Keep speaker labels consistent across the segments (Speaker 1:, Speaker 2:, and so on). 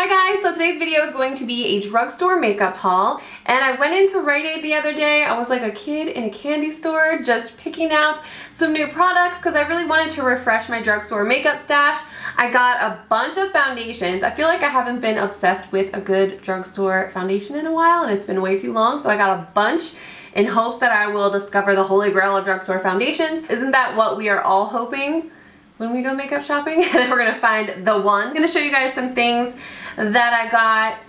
Speaker 1: Hi guys, so today's video is going to be a drugstore makeup haul and I went into Rite Aid the other day. I was like a kid in a candy store just picking out some new products because I really wanted to refresh my drugstore makeup stash. I got a bunch of foundations. I feel like I haven't been obsessed with a good drugstore foundation in a while and it's been way too long so I got a bunch in hopes that I will discover the holy grail of drugstore foundations. Isn't that what we are all hoping? when we go makeup shopping and then we're gonna find the one. I'm gonna show you guys some things that I got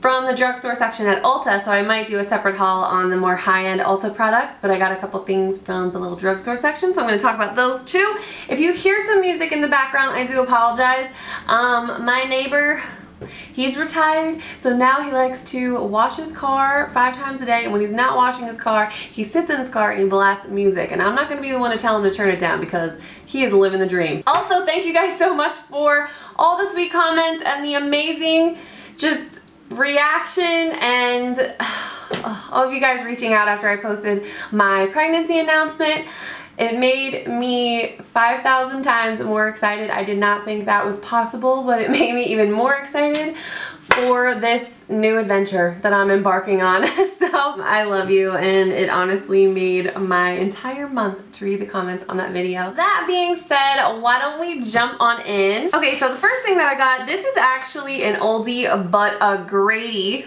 Speaker 1: from the drugstore section at Ulta, so I might do a separate haul on the more high-end Ulta products, but I got a couple things from the little drugstore section, so I'm going to talk about those too. If you hear some music in the background, I do apologize. Um, my neighbor He's retired, so now he likes to wash his car five times a day, and when he's not washing his car, he sits in his car and he blasts music, and I'm not going to be the one to tell him to turn it down because he is living the dream. Also, thank you guys so much for all the sweet comments and the amazing just reaction and all of you guys reaching out after I posted my pregnancy announcement. It made me 5,000 times more excited. I did not think that was possible, but it made me even more excited for this new adventure that I'm embarking on. so I love you and it honestly made my entire month to read the comments on that video. That being said, why don't we jump on in? Okay, so the first thing that I got, this is actually an oldie but a Grady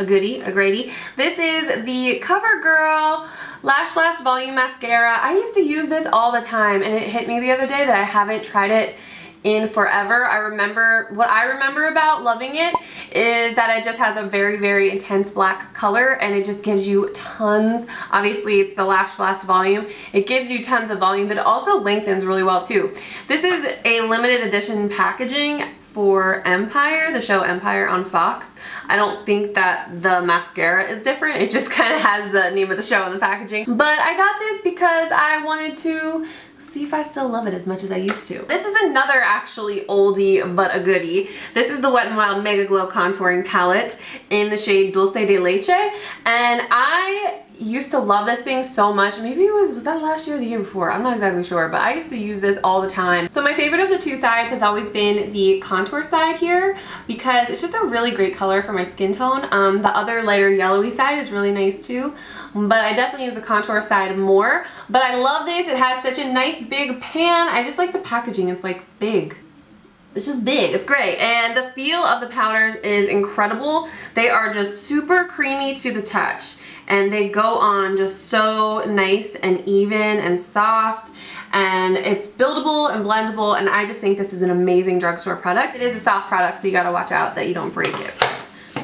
Speaker 1: a goodie, a Grady. This is the CoverGirl Lash Blast Volume Mascara. I used to use this all the time and it hit me the other day that I haven't tried it in forever. I remember, what I remember about loving it is that it just has a very, very intense black color and it just gives you tons, obviously it's the Lash Blast volume, it gives you tons of volume, but it also lengthens really well too. This is a limited edition packaging for Empire, the show Empire on Fox. I don't think that the mascara is different. It just kind of has the name of the show on the packaging. But I got this because I wanted to see if I still love it as much as I used to. This is another actually oldie but a goodie. This is the Wet n Wild Mega Glo Contouring Palette in the shade Dulce de Leche and I used to love this thing so much. Maybe it was, was that last year or the year before? I'm not exactly sure, but I used to use this all the time. So my favorite of the two sides has always been the contour side here because it's just a really great color for my skin tone. Um, the other lighter yellowy side is really nice too, but I definitely use the contour side more. But I love this. It has such a nice big pan. I just like the packaging. It's like big it's just big. It's great. And the feel of the powders is incredible. They are just super creamy to the touch. And they go on just so nice and even and soft. And it's buildable and blendable. And I just think this is an amazing drugstore product. It is a soft product, so you gotta watch out that you don't break it.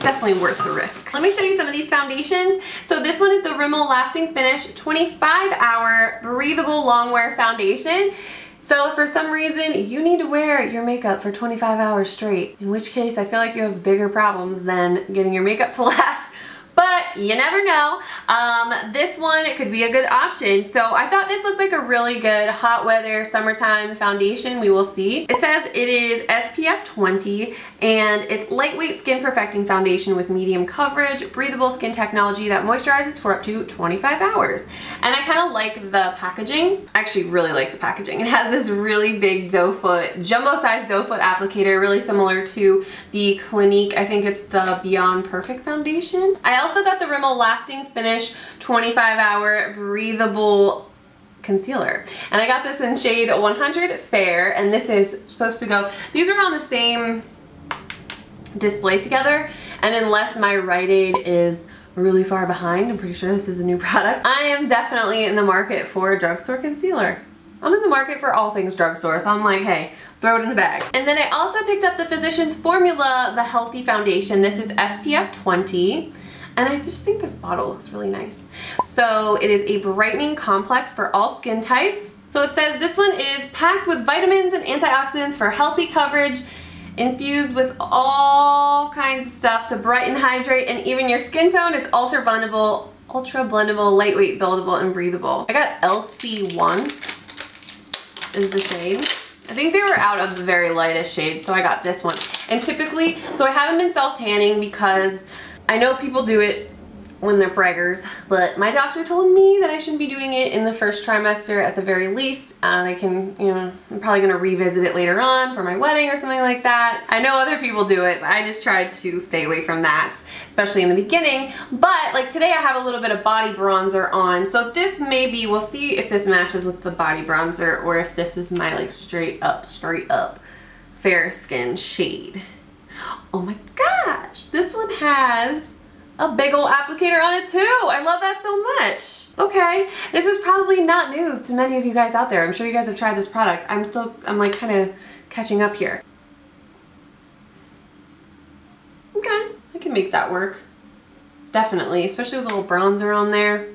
Speaker 1: Definitely worth the risk. Let me show you some of these foundations. So this one is the Rimmel Lasting Finish 25 Hour Breathable Longwear Foundation. So for some reason you need to wear your makeup for 25 hours straight, in which case I feel like you have bigger problems than getting your makeup to last but you never know. Um, this one could be a good option. So I thought this looked like a really good hot weather summertime foundation. We will see. It says it is SPF 20 and it's lightweight skin perfecting foundation with medium coverage, breathable skin technology that moisturizes for up to 25 hours. And I kind of like the packaging. I actually really like the packaging. It has this really big doe foot, jumbo size doe foot applicator, really similar to the Clinique, I think it's the Beyond Perfect foundation. I also got the Rimmel Lasting Finish 25 Hour Breathable concealer. And I got this in shade 100 Fair, and this is supposed to go, these are on the same display together, and unless my Rite Aid is really far behind, I'm pretty sure this is a new product, I am definitely in the market for a drugstore concealer. I'm in the market for all things drugstore, so I'm like, hey, throw it in the bag. And then I also picked up the Physicians Formula, the Healthy Foundation. This is SPF 20. And I just think this bottle looks really nice. So it is a brightening complex for all skin types. So it says this one is packed with vitamins and antioxidants for healthy coverage, infused with all kinds of stuff to brighten, hydrate, and even your skin tone. It's ultra blendable, ultra blendable, lightweight, buildable, and breathable. I got LC1 is the shade. I think they were out of the very lightest shade, so I got this one. And typically, so I haven't been self-tanning because I know people do it when they're preggers, but my doctor told me that I shouldn't be doing it in the first trimester at the very least. Uh, and I can, you know, I'm probably gonna revisit it later on for my wedding or something like that. I know other people do it, but I just tried to stay away from that, especially in the beginning. But like today I have a little bit of body bronzer on. So this maybe, we'll see if this matches with the body bronzer or if this is my like straight up, straight up fair skin shade. Oh my gosh, this one has a big old applicator on it too. I love that so much. Okay, this is probably not news to many of you guys out there. I'm sure you guys have tried this product. I'm still, I'm like kind of catching up here. Okay, I can make that work. Definitely, especially with a little bronzer on there.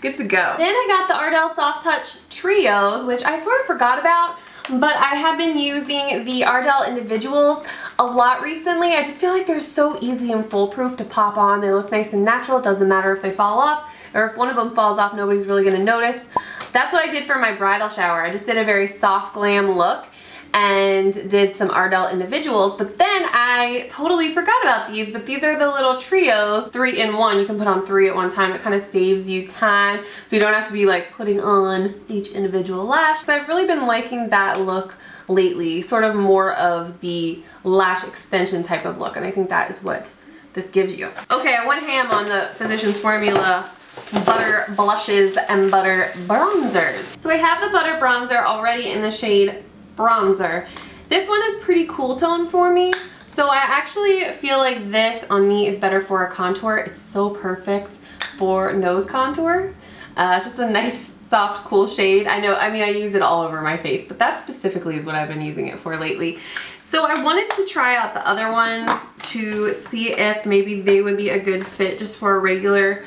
Speaker 1: Good to go. Then I got the Ardell Soft Touch Trios, which I sort of forgot about but I have been using the Ardell Individuals a lot recently. I just feel like they're so easy and foolproof to pop on. They look nice and natural. It doesn't matter if they fall off or if one of them falls off, nobody's really going to notice. That's what I did for my bridal shower. I just did a very soft glam look and did some Ardell individuals, but then I totally forgot about these, but these are the little trios, three in one. You can put on three at one time. It kind of saves you time, so you don't have to be like putting on each individual lash. So I've really been liking that look lately, sort of more of the lash extension type of look, and I think that is what this gives you. Okay, I went ham on the Physicians Formula butter blushes and butter bronzers. So I have the butter bronzer already in the shade bronzer. This one is pretty cool tone for me. So I actually feel like this on me is better for a contour. It's so perfect for nose contour. Uh, it's just a nice, soft, cool shade. I know, I mean, I use it all over my face, but that specifically is what I've been using it for lately. So I wanted to try out the other ones to see if maybe they would be a good fit just for a regular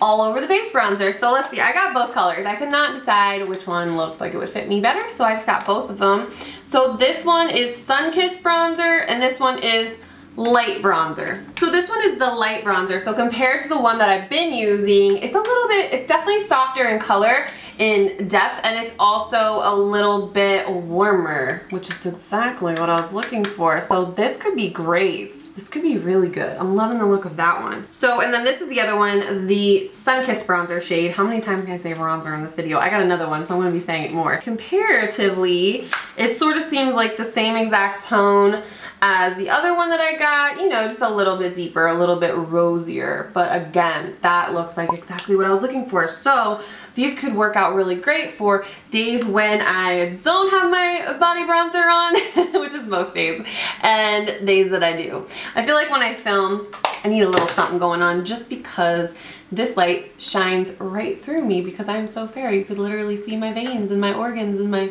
Speaker 1: all over the face bronzer. So let's see, I got both colors. I could not decide which one looked like it would fit me better, so I just got both of them. So this one is Sunkissed bronzer, and this one is light bronzer. So this one is the light bronzer. So compared to the one that I've been using, it's a little bit, it's definitely softer in color in depth and it's also a little bit warmer, which is exactly what I was looking for. So this could be great. This could be really good. I'm loving the look of that one. So, and then this is the other one, the Sunkissed bronzer shade. How many times can I say bronzer in this video? I got another one, so I'm gonna be saying it more. Comparatively, it sort of seems like the same exact tone as the other one that I got, you know, just a little bit deeper, a little bit rosier. But again, that looks like exactly what I was looking for. So these could work out really great for days when I don't have my body bronzer on, which is most days, and days that I do. I feel like when I film, I need a little something going on just because this light shines right through me because I'm so fair. You could literally see my veins and my organs and my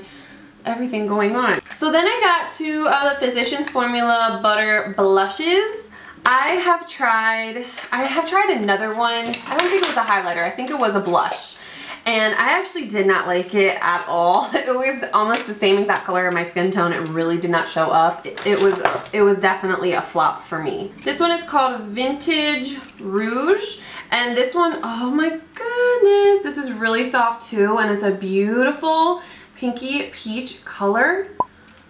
Speaker 1: everything going on. So then I got two of the Physicians Formula Butter Blushes. I have tried, I have tried another one. I don't think it was a highlighter. I think it was a blush. And I actually did not like it at all. It was almost the same exact color of my skin tone. It really did not show up. It, it was it was definitely a flop for me. This one is called Vintage Rouge. And this one, oh my goodness, this is really soft too. And it's a beautiful pinky peach color.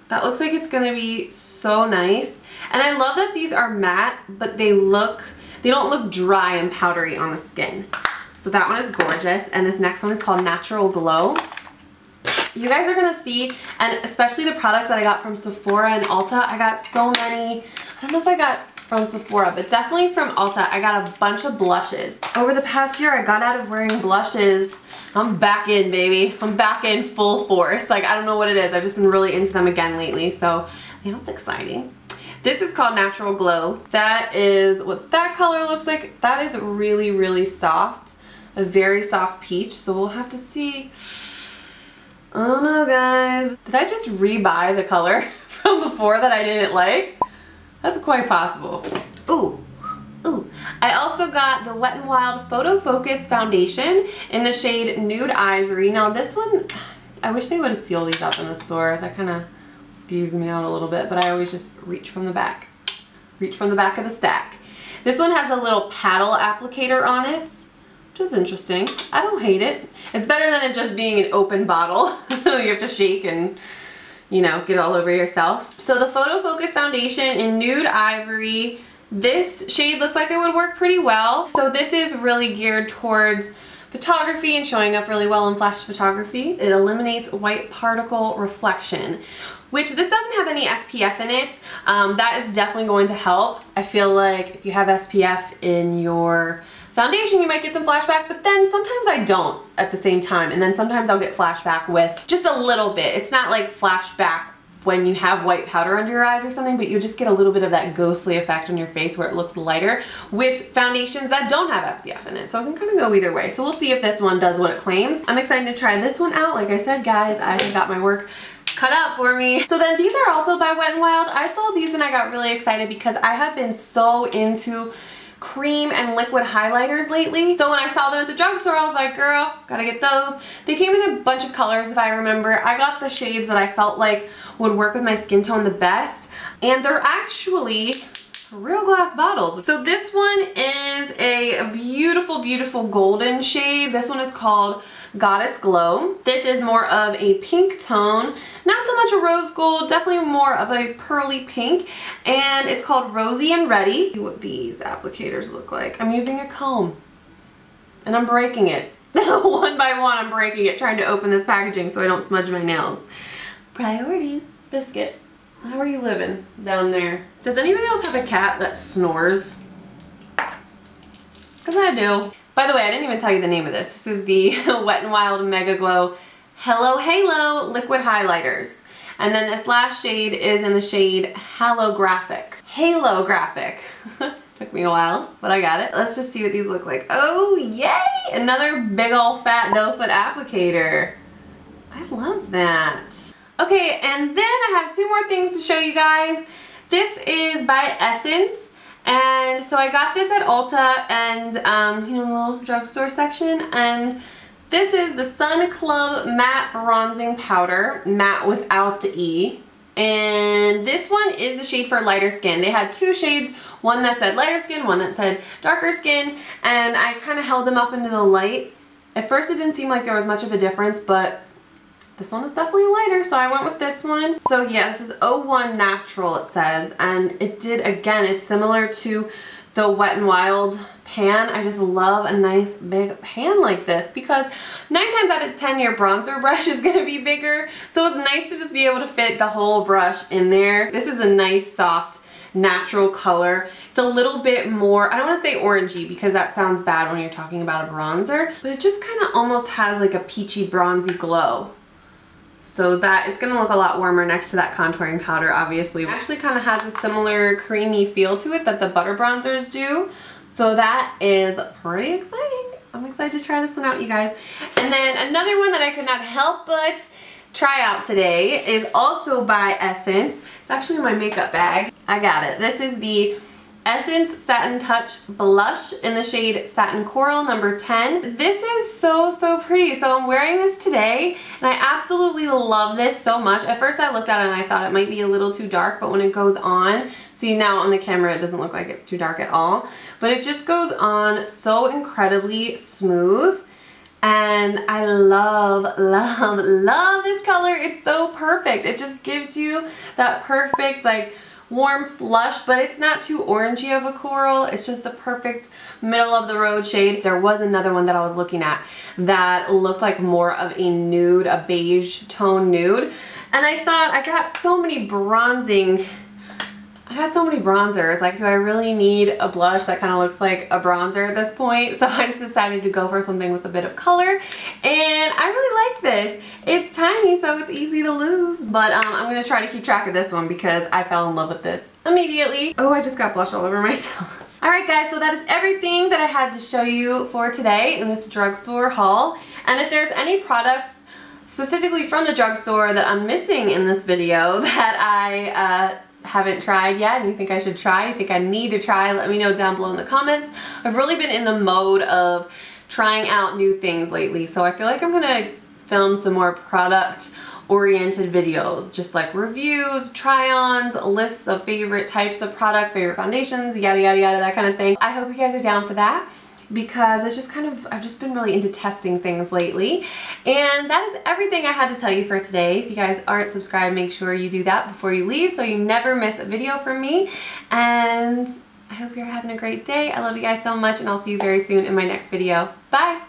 Speaker 1: That looks like it's gonna be so nice. And I love that these are matte, but they look, they don't look dry and powdery on the skin. So that one is gorgeous. And this next one is called Natural Glow. You guys are gonna see, and especially the products that I got from Sephora and Ulta, I got so many, I don't know if I got from Sephora, but definitely from Ulta, I got a bunch of blushes. Over the past year, I got out of wearing blushes. I'm back in, baby. I'm back in full force. Like, I don't know what it is. I've just been really into them again lately, so you know, it's exciting. This is called Natural Glow. That is what that color looks like. That is really, really soft. A very soft peach, so we'll have to see. I don't know, guys. Did I just rebuy the color from before that I didn't like? That's quite possible. Ooh, ooh. I also got the Wet n Wild Photo Focus Foundation in the shade Nude Ivory. Now this one, I wish they would have sealed these up in the store. That kind of skews me out a little bit, but I always just reach from the back. Reach from the back of the stack. This one has a little paddle applicator on it, which is interesting. I don't hate it. It's better than it just being an open bottle. you have to shake and you know, get all over yourself. So the Photo Focus Foundation in Nude Ivory This shade looks like it would work pretty well. So this is really geared towards photography and showing up really well in flash photography. It eliminates white particle reflection, which this doesn't have any SPF in it. Um, that is definitely going to help. I feel like if you have SPF in your foundation, you might get some flashback, but then sometimes I don't at the same time. And then sometimes I'll get flashback with just a little bit. It's not like flashback when you have white powder under your eyes or something, but you just get a little bit of that ghostly effect on your face where it looks lighter with foundations that don't have SPF in it. So it can kind of go either way. So we'll see if this one does what it claims. I'm excited to try this one out. Like I said, guys, I got my work cut out for me. So then these are also by Wet n Wild. I saw these and I got really excited because I have been so into cream and liquid highlighters lately. So when I saw them at the drugstore, I was like, girl, gotta get those. They came in a bunch of colors if I remember. I got the shades that I felt like would work with my skin tone the best. And they're actually real glass bottles. So this one is a beautiful, beautiful golden shade. This one is called Goddess Glow. This is more of a pink tone, not so much a rose gold, definitely more of a pearly pink, and it's called Rosey and Ready. See what these applicators look like. I'm using a comb, and I'm breaking it. one by one, I'm breaking it, trying to open this packaging so I don't smudge my nails. Priorities. Biscuit. How are you living down there? Does anybody else have a cat that snores? Because I do. By the way, I didn't even tell you the name of this. This is the Wet n Wild Mega Glo Hello Halo Liquid Highlighters. And then this last shade is in the shade Halographic. Halographic. Took me a while, but I got it. Let's just see what these look like. Oh, yay! Another big old fat doe foot applicator. I love that. Okay, and then I have two more things to show you guys. This is by Essence. And so I got this at Ulta and, um, you know, the little drugstore section. And this is the Sun Club Matt Bronzing Powder, matte without the E. And this one is the shade for lighter skin. They had two shades, one that said lighter skin, one that said darker skin. And I kind of held them up into the light. At first it didn't seem like there was much of a difference, but this one is definitely lighter, so I went with this one. So yeah, this is 01 Natural, it says, and it did, again, it's similar to the Wet n Wild pan. I just love a nice big pan like this because nine times out of 10 your bronzer brush is going to be bigger. So it's nice to just be able to fit the whole brush in there. This is a nice soft natural color. It's a little bit more, I don't want to say orangey because that sounds bad when you're talking about a bronzer, but it just kind of almost has like a peachy bronzy glow. So that it's going to look a lot warmer next to that contouring powder, obviously. It actually kind of has a similar creamy feel to it that the butter bronzers do. So that is pretty exciting. I'm excited to try this one out, you guys. And then another one that I could not help but try out today is also by Essence. It's actually my makeup bag. I got it. This is the Essence Satin Touch Blush in the shade Satin Coral number 10. This is so, so pretty. So I'm wearing this today and I absolutely love this so much. At first I looked at it and I thought it might be a little too dark, but when it goes on, see now on the camera it doesn't look like it's too dark at all, but it just goes on so incredibly smooth. And I love, love, love this color. It's so perfect. It just gives you that perfect like warm flush, but it's not too orangey of a coral. It's just the perfect middle of the road shade. There was another one that I was looking at that looked like more of a nude, a beige tone nude. And I thought I got so many bronzing I got so many bronzers. Like, do I really need a blush that kind of looks like a bronzer at this point? So I just decided to go for something with a bit of color. And I really like this. It's tiny, so it's easy to lose. But um, I'm going to try to keep track of this one because I fell in love with this immediately. Oh, I just got blush all over myself. Alright guys, so that is everything that I had to show you for today in this drugstore haul. And if there's any products specifically from the drugstore that I'm missing in this video that I uh, haven't tried yet and you think I should try, you think I need to try, let me know down below in the comments. I've really been in the mode of trying out new things lately, so I feel like I'm gonna film some more product oriented videos, just like reviews, try-ons, lists of favorite types of products, favorite foundations, yada yada yada, that kind of thing. I hope you guys are down for that because it's just kind of, I've just been really into testing things lately. And that is everything I had to tell you for today. If you guys aren't subscribed, make sure you do that before you leave so you never miss a video from me. And I hope you're having a great day. I love you guys so much and I'll see you very soon in my next video. Bye!